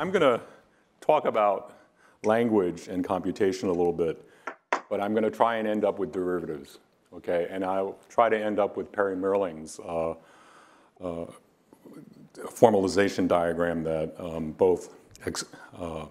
I'm going to talk about language and computation a little bit, but I'm going to try and end up with derivatives, okay? And I'll try to end up with Perry Mehrling's uh, uh, formalization diagram that um, both ex, uh,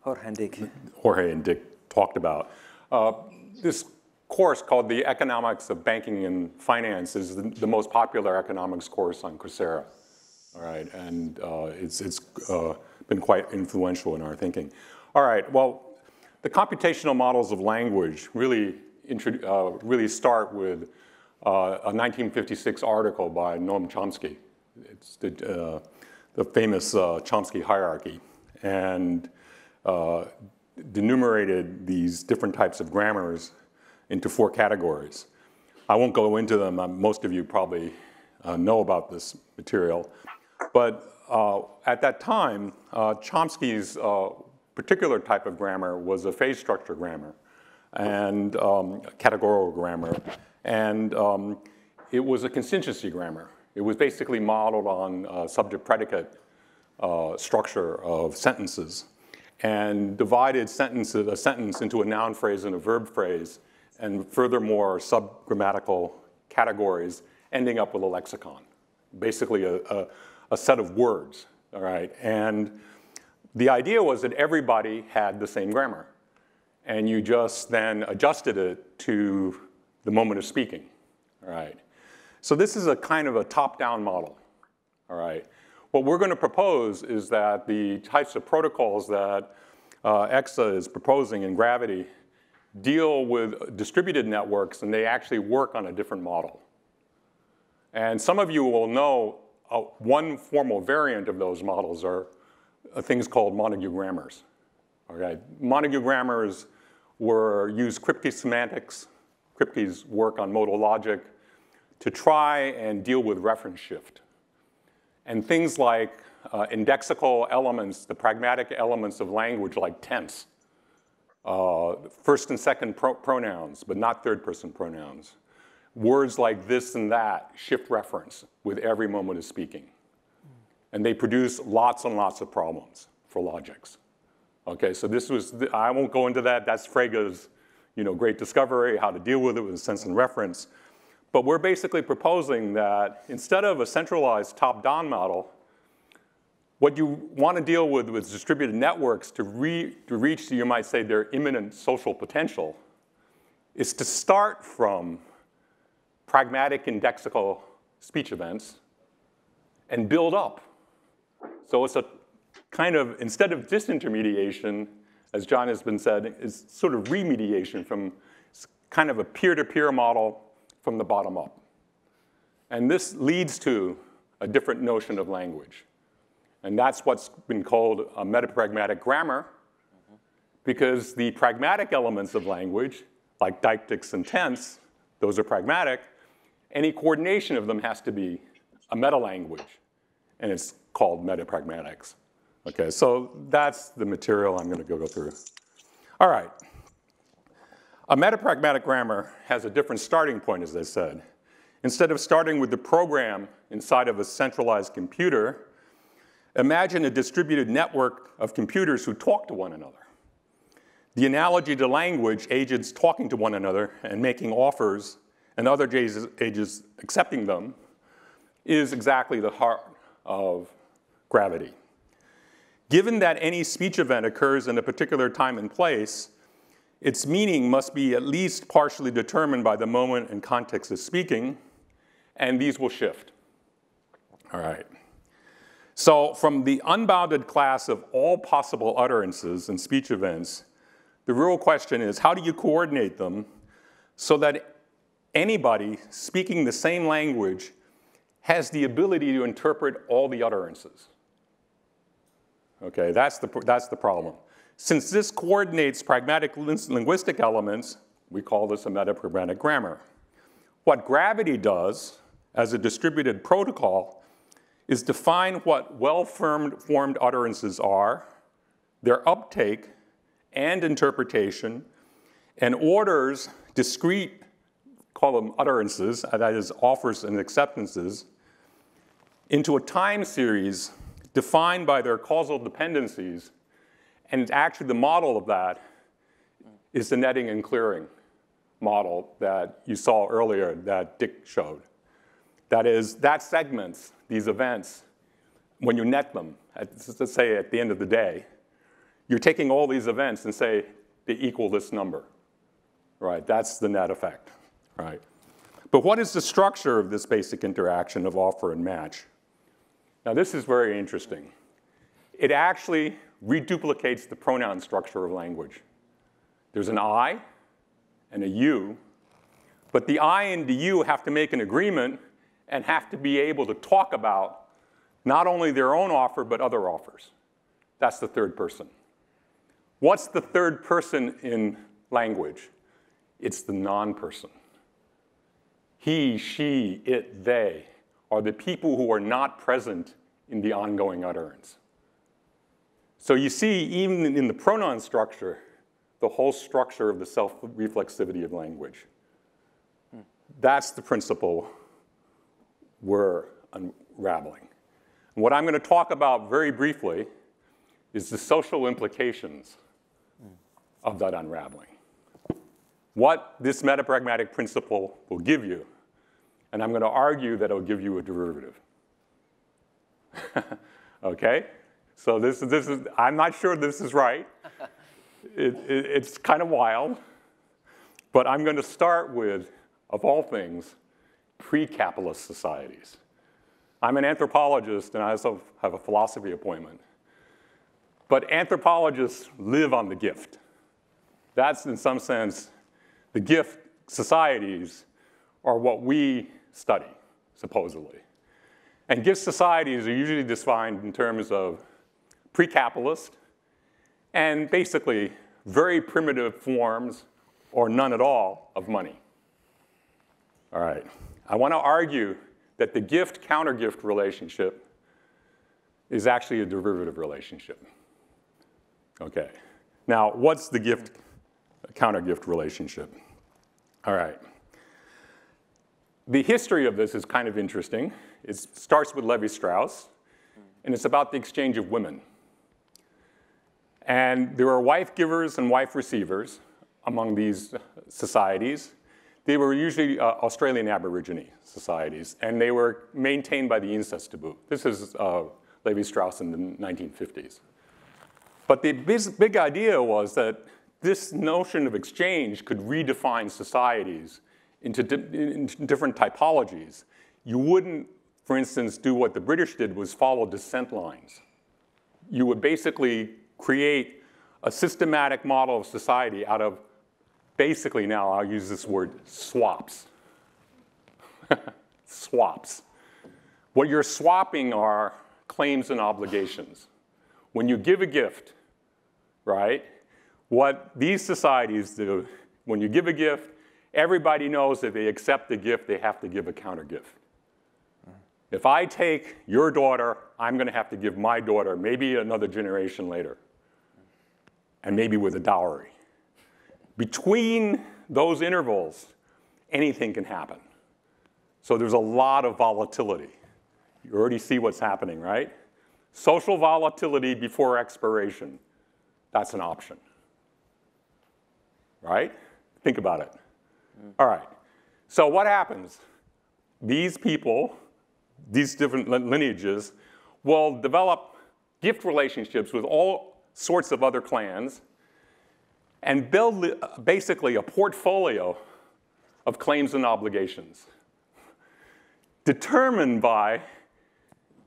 Jorge and Dick. Jorge and Dick talked about. Uh, this course called the Economics of Banking and Finance is the, the most popular economics course on Coursera. All right, and uh, it's, it's uh, been quite influential in our thinking. All right, well, the computational models of language really, uh, really start with uh, a 1956 article by Noam Chomsky. It's the, uh, the famous uh, Chomsky hierarchy, and enumerated these different types of grammars into four categories. I won't go into them. most of you probably know about this material. But uh, at that time, uh, Chomsky's uh, particular type of grammar was a phrase structure grammar and um, categorical grammar. And um, it was a constituency grammar. It was basically modeled on uh, subject-predicate uh, structure of sentences and divided sentences, a sentence into a noun phrase and a verb phrase, and furthermore, subgrammatical categories, ending up with a lexicon. Basically, a, a, a set of words, all right? And the idea was that everybody had the same grammar. And you just then adjusted it to the moment of speaking, all right? So this is a kind of a top-down model, all right? What we're going to propose is that the types of protocols that uh, ECSA is proposing in Gravity deal with distributed networks, and they actually work on a different model. And some of you will know uh, one formal variant of those models are uh, things called Montague grammars. Okay? Montague grammars were use Kripke semantics, Kripke's work on modal logic, to try and deal with reference shift. And things like uh, indexical elements, the pragmatic elements of language like tense, uh, first and second pro pronouns, but not third person pronouns, words like this and that shift reference with every moment of speaking. And they produce lots and lots of problems for logics. Okay, so this was, I won't go into that. That's Frege's you know, great discovery, how to deal with it with sense and reference. But we're basically proposing that instead of a centralized top-down model, what you want to deal with with distributed networks to, re, to reach, you might say, their imminent social potential is to start from pragmatic indexical speech events and build up. So it's a kind of, instead of disintermediation, as John has been said, is sort of remediation from kind of a peer-to-peer -peer model from the bottom up. And this leads to a different notion of language. And that's what's been called a metapragmatic grammar, because the pragmatic elements of language, like deictics and tense, those are pragmatic, any coordination of them has to be a meta-language, and it's called metapragmatics. Okay, so that's the material I'm going to go through. All right. A metapragmatic grammar has a different starting point, as I said. Instead of starting with the program inside of a centralized computer, imagine a distributed network of computers who talk to one another. The analogy to language, agents talking to one another and making offers and other ages accepting them is exactly the heart of gravity. Given that any speech event occurs in a particular time and place, its meaning must be at least partially determined by the moment and context of speaking, and these will shift. All right. So from the unbounded class of all possible utterances and speech events, the real question is how do you coordinate them so that anybody speaking the same language has the ability to interpret all the utterances. Okay, that's the, that's the problem. Since this coordinates pragmatic linguistic elements, we call this a metapragmatic grammar. What gravity does as a distributed protocol is define what well-formed formed utterances are, their uptake and interpretation, and orders discrete call them utterances, uh, that is offers and acceptances, into a time series defined by their causal dependencies. And actually, the model of that is the netting and clearing model that you saw earlier that Dick showed. That is, that segments these events when you net them, at, let's say at the end of the day, you're taking all these events and say they equal this number, right? That's the net effect, right? But what is the structure of this basic interaction of offer and match? Now, this is very interesting. It actually reduplicates the pronoun structure of language. There's an I and a you, but the I and the you have to make an agreement and have to be able to talk about not only their own offer, but other offers. That's the third person. What's the third person in language? It's the non person. He, she, it, they are the people who are not present in the ongoing utterance. So you see, even in the pronoun structure, the whole structure of the self reflexivity of language. That's the principle we're unraveling. And what I'm going to talk about very briefly is the social implications of that unraveling. What this metapragmatic principle will give you, and I'm going to argue that it'll give you a derivative. okay? So this, this is, I'm not sure this is right. It, it, it's kind of wild, but I'm going to start with, of all things, pre-capitalist societies. I'm an anthropologist and I also have a philosophy appointment. But anthropologists live on the gift. That's, in some sense, the gift societies are what we study, supposedly. And gift societies are usually defined in terms of pre-capitalist and basically very primitive forms or none at all of money. All right. I want to argue that the gift counter gift relationship is actually a derivative relationship. Okay. Now, what's the gift counter gift relationship? All right. The history of this is kind of interesting. It starts with Lévi-Strauss, and it's about the exchange of women. And there are wife givers and wife receivers among these societies. They were usually uh, Australian Aborigine societies, and they were maintained by the incest taboo. This is uh, Lévi-Strauss in the 1950s. But the big idea was that this notion of exchange could redefine societies into, di into different typologies. You wouldn't, for instance, do what the British did was follow descent lines. You would basically create a systematic model of society out of basically now I'll use this word swaps. swaps. What you're swapping are claims and obligations. When you give a gift, right, what these societies do, when you give a gift, everybody knows that they accept the gift, they have to give a counter gift. If I take your daughter, I'm going to have to give my daughter maybe another generation later, and maybe with a dowry. Between those intervals, anything can happen. So there's a lot of volatility. You already see what's happening, right? Social volatility before expiration. That's an option. Right? Think about it. Mm. All right. So what happens? These people, these different lineages, will develop gift relationships with all sorts of other clans and build basically a portfolio of claims and obligations determined by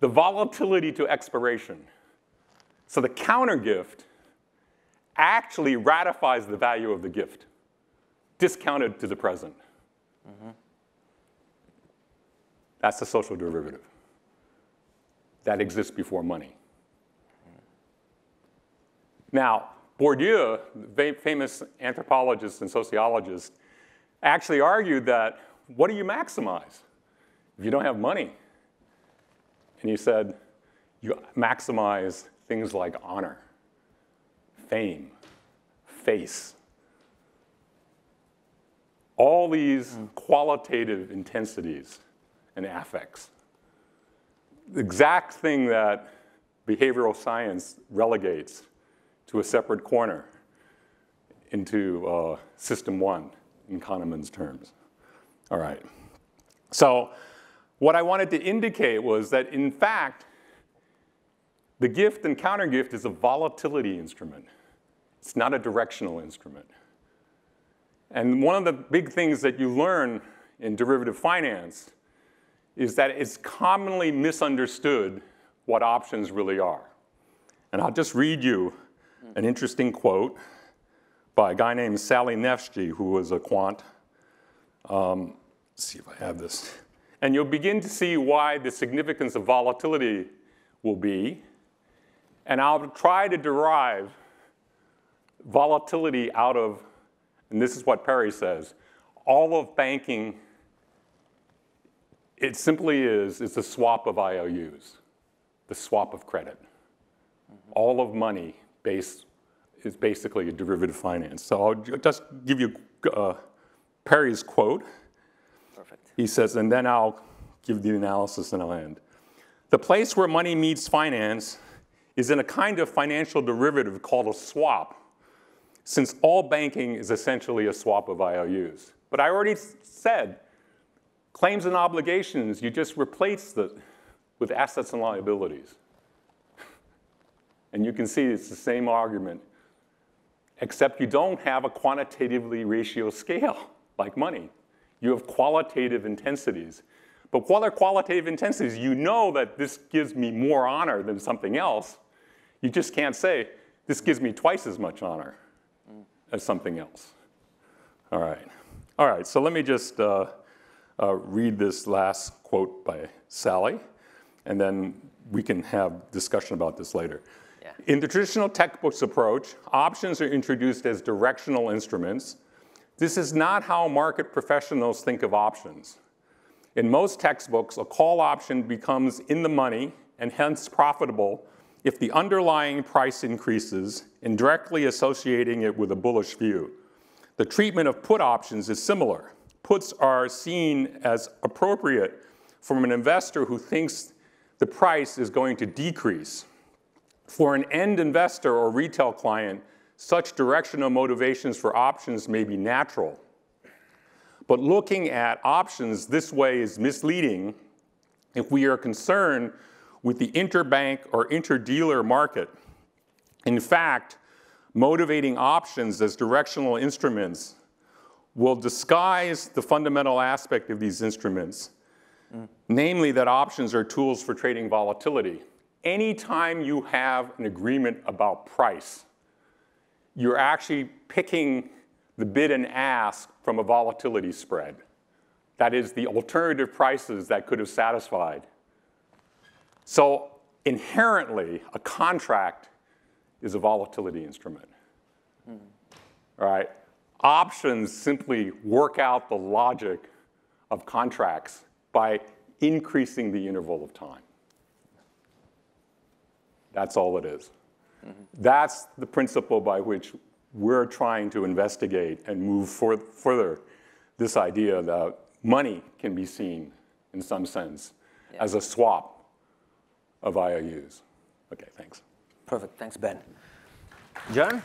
the volatility to expiration. So the counter gift actually ratifies the value of the gift, discounted to the present. Mm-hmm. That's the social derivative. That exists before money. Now, Bourdieu, famous anthropologist and sociologist, actually argued that what do you maximize if you don't have money? And he said, you maximize things like honor, fame, face. All these qualitative intensities and affects. The exact thing that behavioral science relegates to a separate corner into uh, system one in Kahneman's terms. All right. So what I wanted to indicate was that in fact, the gift and countergift is a volatility instrument. It's not a directional instrument. And one of the big things that you learn in derivative finance is that it's commonly misunderstood what options really are. And I'll just read you an interesting quote by a guy named Salih Neftci, who was a quant. Um, let's see if I have this. And you'll begin to see why the significance of volatility will be. And I'll try to derive volatility out of, and this is what Perry says, all of banking, it simply is, it's a swap of IOUs, the swap of credit. All of money base, is basically a derivative finance. So I'll just give you uh, Perry's quote. Perfect. He says, and then I'll give the analysis and I'll end. The place where money meets finance is in a kind of financial derivative called a swap since all banking is essentially a swap of IOUs. But I already said, claims and obligations, you just replace the, with assets and liabilities. And you can see it's the same argument, except you don't have a quantitatively ratio scale like money. You have qualitative intensities. But what are qualitative intensities? You know that this gives me more honor than something else. You just can't say, this gives me twice as much honor as something else. All right. All right, so let me just uh, uh, read this last quote by Salih, and then we can have discussion about this later. Yeah. In the traditional textbooks approach, options are introduced as directional instruments. This is not how market professionals think of options. In most textbooks, a call option becomes in the money and hence profitable if the underlying price increases and directly associating it with a bullish view. The treatment of put options is similar. Puts are seen as appropriate from an investor who thinks the price is going to decrease. For an end investor or retail client, such directional motivations for options may be natural. But looking at options this way is misleading if we are concerned with the interbank or interdealer market. In fact, motivating options as directional instruments will disguise the fundamental aspect of these instruments, mm. namely that options are tools for trading volatility. Anytime you have an agreement about price, you're actually picking the bid and ask from a volatility spread. That is the alternative prices that could have satisfied so inherently, a contract is a volatility instrument. Mm. All right? Options simply work out the logic of contracts by increasing the interval of time. That's all it is. Mm-hmm. That's the principle by which we're trying to investigate and move for, further this idea that money can be seen, in some sense, yeah. as a swap of IOUs. Okay, thanks. Perfect. Thanks, Ben. John?